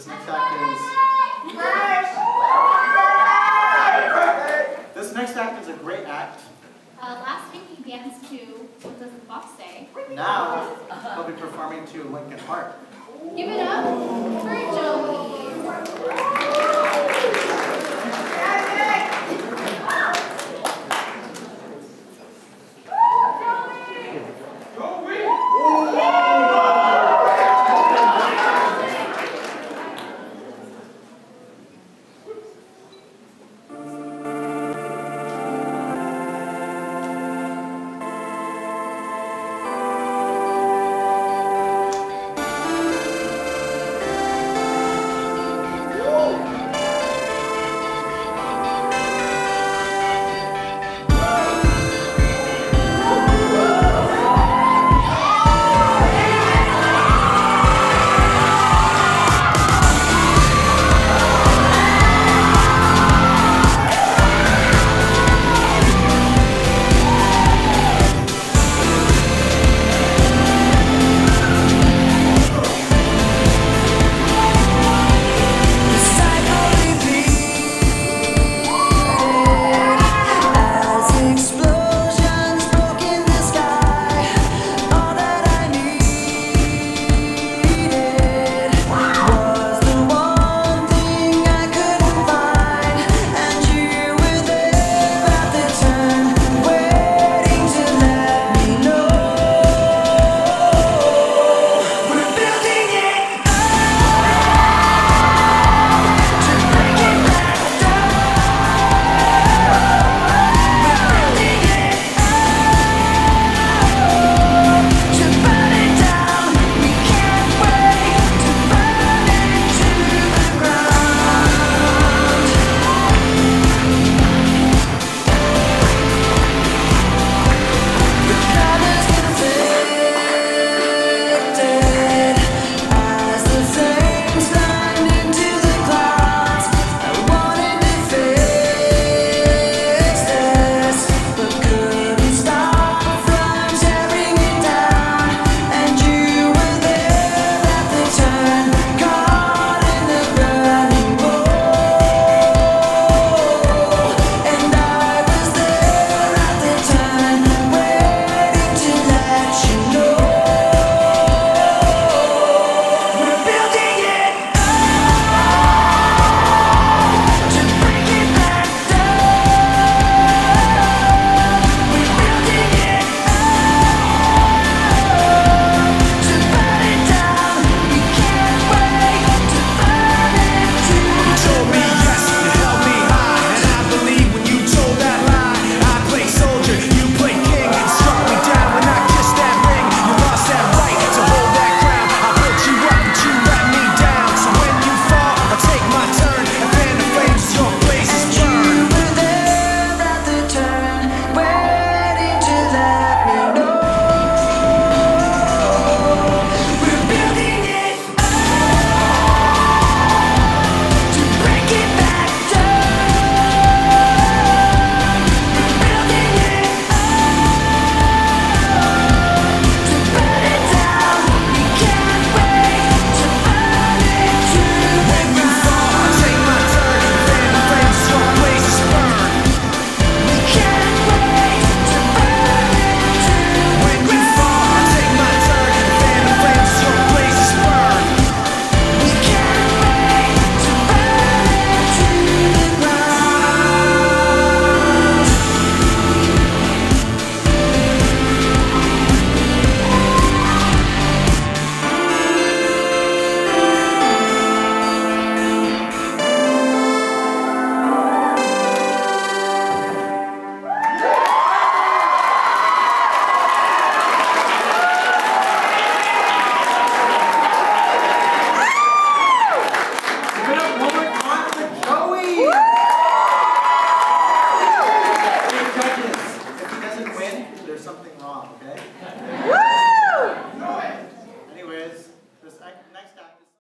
This next act is... This next act is a great act. Uh, last week he danced to What Does the Fox Say? Now he'll be performing to Linkin Park. Give it up for Joey.